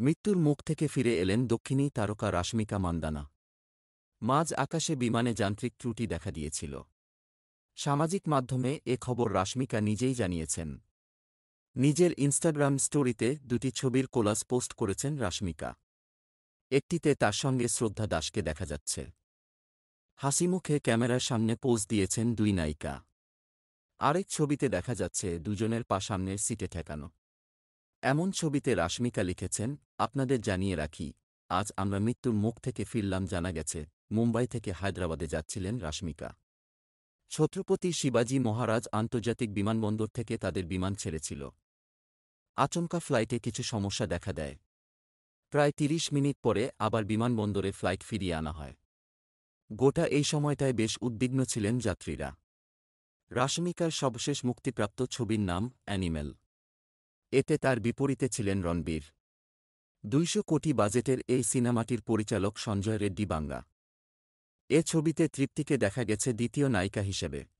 মৃত্যুর মুখ থেকে ফিরে এলেন দক্ষিণী তারকা রাশমিকা মান্দানা। মাঝ আকাশে বিমানে যান্ত্রিক ত্রুটি দেখা দিয়েছিল। সামাজিক মাধ্যমে এ খবর রাশমিকা নিজেই জানিয়েছেন। নিজের ইনস্টাগ্রাম স্টোরিতে দুটি ছবির কোলাস পোস্ট করেছেন রাশমিকা। একটিতে তার সঙ্গে শ্রদ্ধা দাসকে দেখা যাচ্ছে। হাসিমুখে ক্যামেরার সামনে পোজ দিয়েছেন দুই নায়িকা। আরেক ছবিতে দেখা যাচ্ছে দুজনের পা সামনের সিটে ঠেকানো। এমন ছবিতে রাশমিকা লিখেছেন, আপনাদের জানিয়ে রাখি, আজ আমরা মৃত্যুর মুখ থেকে ফিরলাম, জানা গেছে, মুম্বাই থেকে হায়দ্রাবাদে যাচ্ছিলেন রাশমিকা। ছত্রপতি শিবাজি মহারাজ আন্তর্জাতিক বিমানবন্দর থেকে তাদের বিমান ছেড়েছিল। আচমকা ফ্লাইটে কিছু সমস্যা দেখা দেয়। প্রায় তিরিশ মিনিট পরে আবার বিমানবন্দরে ফ্লাইট ফিরিয়ে আনা হয়। গোটা এই সময়টায় বেশ উদ্বিগ্ন ছিলেন যাত্রীরা। রাশমিকার সবশেষ মুক্তিপ্রাপ্ত ছবির নাম অ্যানিমেল। এতে তার বিপরীতে ছিলেন রণবীর। দুইশো কোটি বাজেটের এই সিনেমাটির পরিচালক সঞ্জয় রেড্ডি বাংলা। এ ছবিতে তৃপ্তিকে দেখা গেছে দ্বিতীয় নায়িকা হিসেবে।